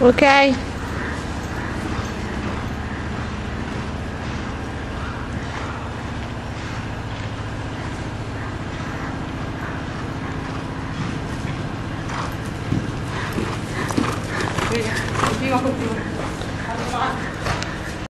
Okay. Diga, diga, diga.